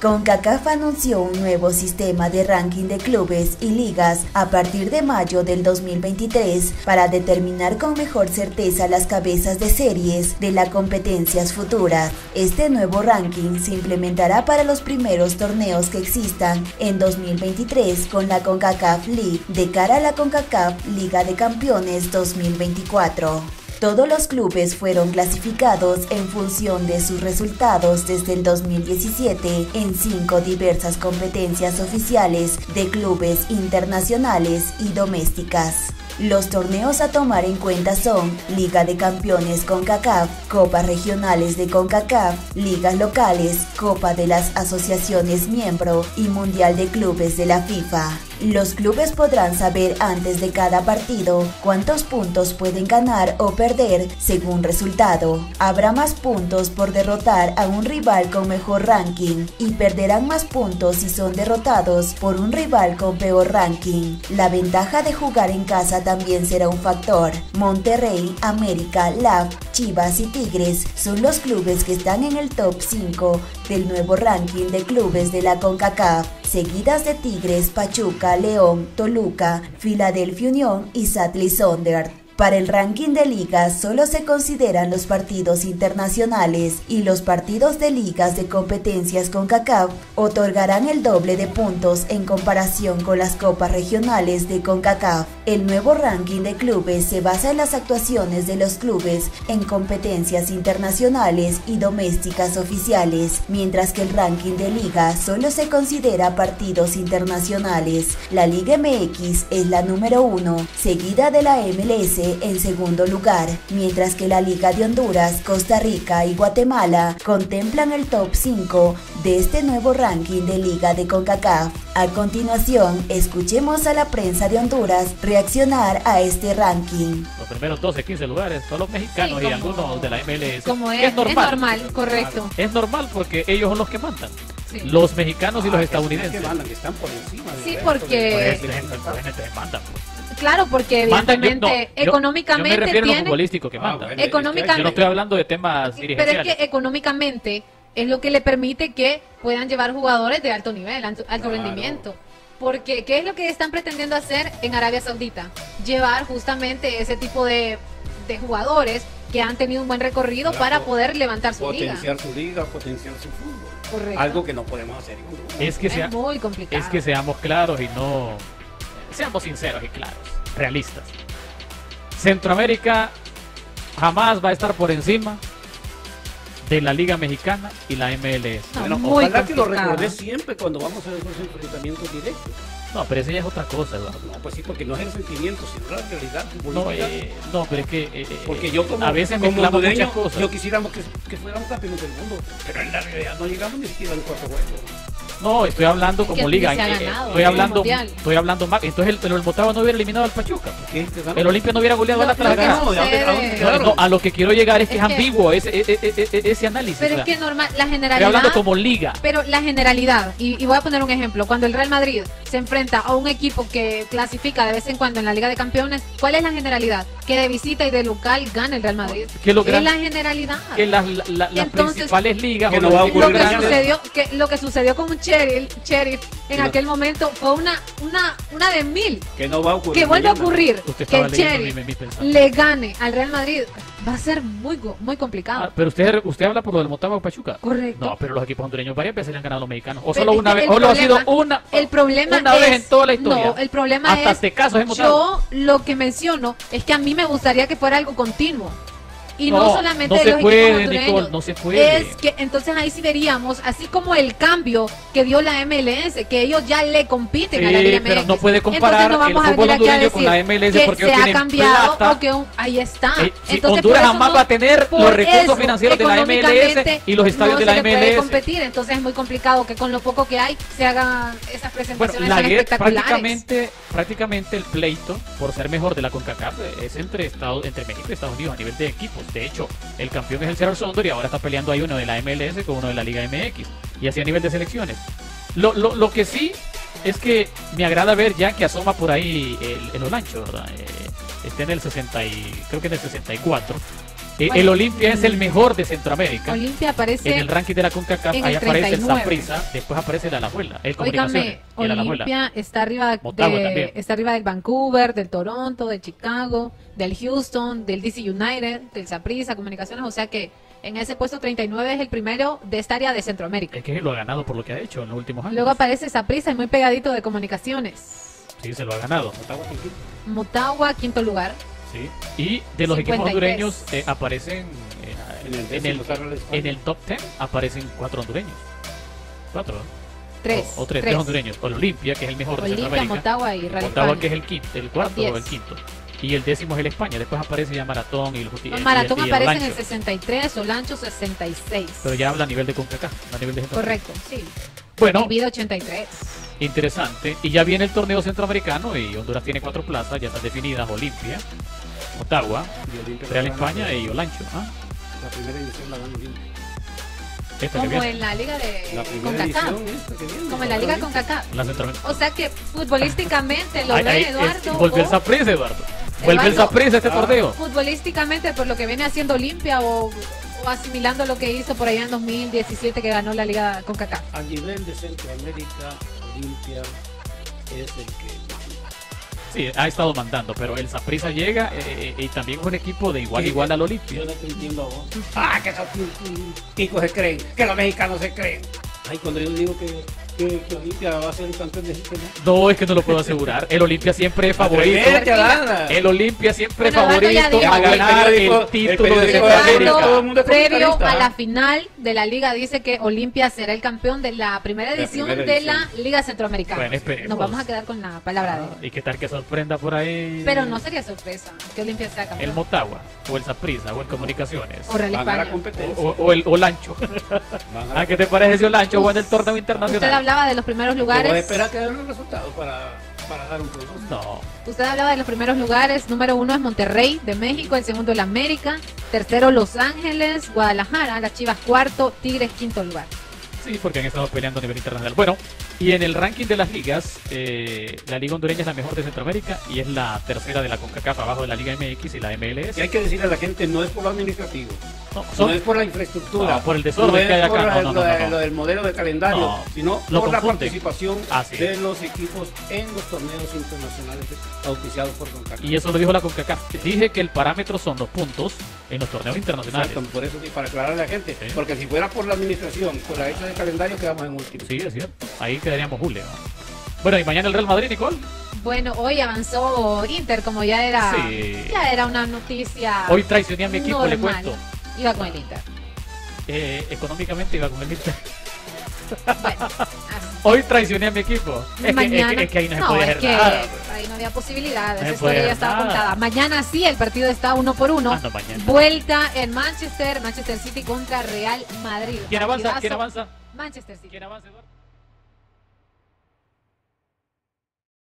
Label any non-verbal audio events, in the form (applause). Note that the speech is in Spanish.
CONCACAF anunció un nuevo sistema de ranking de clubes y ligas a partir de mayo del 2023 para determinar con mejor certeza las cabezas de series de las competencias futuras. Este nuevo ranking se implementará para los primeros torneos que existan en 2023 con la CONCACAF League de cara a la CONCACAF Liga de Campeones 2024. Todos los clubes fueron clasificados en función de sus resultados desde el 2017 en cinco diversas competencias oficiales de clubes internacionales y domésticas. Los torneos a tomar en cuenta son Liga de Campeones CONCACAF, Copas Regionales de CONCACAF, Ligas Locales, Copa de las Asociaciones Miembro y Mundial de Clubes de la FIFA. Los clubes podrán saber antes de cada partido cuántos puntos pueden ganar o perder según resultado. Habrá más puntos por derrotar a un rival con mejor ranking y perderán más puntos si son derrotados por un rival con peor ranking. La ventaja de jugar en casa también será un factor. Monterrey, América, LAF, Chivas y Tigres son los clubes que están en el top 5 del nuevo ranking de clubes de la CONCACAF seguidas de Tigres, Pachuca, León, Toluca, Filadelfia Unión y Satli Sondert. Para el ranking de ligas solo se consideran los partidos internacionales y los partidos de ligas de competencias con CACAF otorgarán el doble de puntos en comparación con las copas regionales de CONCACAF. El nuevo ranking de clubes se basa en las actuaciones de los clubes en competencias internacionales y domésticas oficiales, mientras que el ranking de liga solo se considera partidos internacionales. La Liga MX es la número uno, seguida de la MLS en segundo lugar, mientras que la Liga de Honduras, Costa Rica y Guatemala contemplan el top 5 de este nuevo ranking de Liga de CONCACAF. A continuación, escuchemos a la prensa de Honduras reaccionar a este ranking. Los primeros 12, 15 lugares son los mexicanos y algunos de la MLS. Como es, es normal, correcto. Es normal porque ellos son los que mandan. Los mexicanos y los estadounidenses. Que están por encima sí, porque... Claro, porque evidentemente económicamente yo me refiero tiene... a futbolístico que manda. Ah, económicamente. Yo no estoy hablando de temas dirigenciales. Pero es que económicamente es lo que le permite que puedan llevar jugadores de alto nivel, alto, alto rendimiento. Porque, ¿qué es lo que están pretendiendo hacer en Arabia Saudita? Llevar justamente ese tipo de, de jugadores que han tenido un buen recorrido para poder levantar su potenciar liga. Potenciar su liga, potenciar su fútbol. Correcto. Algo que no podemos hacer. Es que sea, es muy complicado. Es que seamos claros y no... Seamos sinceros y claros, realistas. Centroamérica jamás va a estar por encima de la Liga Mexicana y la MLS. No, Bueno, muy ojalá que lo recuerdes siempre cuando vamos a esos enfrentamientos directos. No, pero esa ya es otra cosa, Eduardo. No, pues sí, porque no es el sentimiento, sino la realidad No, eh, no, pero es que... eh, eh, Porque yo como, a veces como mezclamos muchas cosas. yo quisiéramos que, que fuéramos campeones del mundo, pero en la realidad no llegamos ni siquiera a los cuatro juegos. No, estoy hablando como liga. se ha eh, ganado estoy hablando, estoy hablando más. Entonces el, pero el Motagua no hubiera eliminado al Pachuca. ¿Qué? ¿Te dan? El Olimpia no hubiera goleado Lo- al Atlas. ¿a lo que quiero llegar es que es, Es que- ambiguo ese, e- e- e- ese análisis. Pero o es que normal, la estoy generalidad... hablando como liga. Pero la generalidad, y, y voy a poner un ejemplo, cuando el Real Madrid se enfrenta a un equipo que clasifica de vez en cuando en la Liga de Campeones, ¿cuál es la generalidad? Que de visita y de local gana el Real Madrid. Que lo es la generalidad. Que las, principales ligas que lo que sucedió que lo que sucedió con Sheriff, Sheriff en no- aquel momento fue una una una de mil Que no va a ocurrir. que vuelva a ocurrir que estaba el leyendo Sheriff mi- mi pensamiento. le gane al Real Madrid va a ser muy muy complicado Ah, pero usted, usted habla por lo del Motagua o Pachuca. correcto No, pero los equipos hondureños varias veces le han ganado a los mexicanos. O solo es una vez. O lo ha sido una, el problema una vez es- en toda la historia. no el problema Hasta es Tecazos hemos dado. yo lo que menciono es que a mí me gustaría que fuera algo continuo y no, No, solamente no de se los puede, equipos. Nicole, no se puede. Es que entonces ahí sí veríamos, así como el cambio que dio la MLS, que ellos ya le compiten a la Sí, Liga pero MX. no puede comparar no vamos el fútbol hondureño con la MLS que porque se ha cambiado plata. o que un- ahí está. Eh, sí, Entonces, Honduras jamás va a tener los recursos eso, financieros de la MLS y los estadios de la se le puede MLS. competir, entonces es muy complicado que con lo poco que hay se hagan esas Bueno, presentaciones la tan espectaculares. prácticamente, prácticamente el pleito por ser mejor de la CONCACAF es entre Estados, entre México y Estados Unidos a nivel de equipos. De hecho, el campeón es el Seattle Sounders y ahora está peleando ahí uno de la MLS con uno de la Liga MX. Y así a nivel de selecciones. Lo, lo, lo que sí es que me agrada ver ya que asoma por ahí el, el Olancho, ¿verdad? Eh, está en el 60 y, creo que en el 64. Eh, Bueno. el Olimpia es el mejor de Centroamérica. Olimpia aparece. En el ranking de la CONCACAF, ahí aparece el 39. Saprissa, después aparece el Alajuela, el Comunicaciones y el. Olimpia está arriba de, está arriba del Vancouver, del Toronto, del Chicago, del Houston, del DC United, del Saprissa, Comunicaciones, o sea que en ese puesto 39 es el primero de esta área de Centroamérica. Es que lo ha ganado por lo que ha hecho en los últimos años. Luego aparece Saprissa y muy pegadito de Comunicaciones. Sí, se lo ha ganado. Motagua, quinto lugar. Sí. Y de los equipos 53. hondureños eh, aparecen eh, En el en, el, de en el top 10 aparecen cuatro hondureños. Cuatro. ¿no? Tres. O, o tres, tres hondureños. O el Olimpia, que es el mejor de Olimpia, Centroamérica. Motagua y Real Motagua, España. que es el quinto, el cuarto o el quinto. Y el décimo es el España. Después aparece ya Maratón y el Juti- No, y el- Maratón y el aparece en Olancho. el 63, Olancho 66. Pero ya habla a nivel de CONCACAF, a nivel de Centroamérica. Correcto, sí. Bueno, Vida 83. interesante. Y ya viene el torneo centroamericano y Honduras tiene cuatro plazas, ya están definidas Olimpia, Olimpia Real la. España y Olancho. ¿ah? La primera edición la gana Olimpia. Esta que Como en la liga La de viene. Como en la liga CONCACAF. la centroamericana. O sea que futbolísticamente lo ve Eduardo. Vuelve el Saprissa, Eduardo. Vuelve el. Saprissa este Ah. torneo. futbolísticamente por lo que viene haciendo Olimpia o, o asimilando lo que hizo por allá en 2017 que ganó la liga CONCACAF. A nivel de Centroamérica, Olimpia es el que. Sí, ha estado mandando, pero el Saprissa llega eh, y también es un equipo de igual Sí. igual al Yo Olimpia. no te entiendo a vos. Ah, que esos ticos se creen, que los mexicanos se creen. Ay, cuando yo digo que, que, que Olimpia va a ser el campeón de No, es que no lo puedo asegurar. El Olimpia siempre es favorito. Atrévete, Adana. El Olimpia siempre es Bueno, favorito dijo. a ganar El el periódico- título el de Centroamérica. todo el mundo es previo a la final de la liga dice que Olimpia será el campeón de la primera La edición de la liga centroamericana. Bueno, esperemos. Nos vamos a quedar con la palabra de él. ¿Y qué tal que sorprenda por ahí? Pero no sería sorpresa que Olimpia sea El campeón. Motagua, o el Saprissa, o el Comunicaciones, O Real España. o, o el Olancho. A la ¿A qué te parece si Olancho o en el torneo internacional? Hablaba de los primeros lugares. esperar que den los resultados para, para dar un pronóstico. No, Usted hablaba de los primeros lugares. Número uno es Monterrey de México, el segundo el América, tercero Los Ángeles, Guadalajara, las Chivas cuarto, Tigres quinto lugar. Sí, porque han estado peleando a nivel internacional. Bueno, y en el ranking de las ligas, eh, la Liga Hondureña es la mejor de Centroamérica y es la tercera de la CONCACAF abajo de la Liga MX y la MLS. Y hay que decirle a la gente, no es por lo administrativo, No, no son- es por la infraestructura, No, por el desorden no es que hay acá. por la- No, no, no, no. lo del modelo de calendario, No, sino lo por la participación de los equipos en los torneos internacionales auspiciados por CONCACAF. Y eso lo dijo la CONCACAF. Dije que el parámetro son los puntos en los torneos internacionales. Exacto, por eso sí, para aclararle a la gente, Sí. porque si fuera por la administración, por la hecha de calendario, quedamos en último. Sí, es cierto. Ahí quedaríamos Julio. ¿no? Bueno, y mañana el Real Madrid, Nicole. Bueno, hoy avanzó Inter, como ya era, Sí. ya era una noticia. Hoy traicioné a mi equipo, le normal. cuento. Iba con el Inter. Eh, económicamente iba con el Inter. Bueno. (laughs) Hoy traicioné a mi equipo. Es, que, es, Mañana. que, es que ahí no se no, podía es hacer que nada. Había posibilidades. No historia ya hacer estaba contada. Mañana sí, el partido está uno por uno. Ah, no. Vuelta en Manchester, Manchester City contra Real Madrid. ¿Quién avanza? ¿Quién avanza? Manchester City. ¿Quién avanza, Eduardo?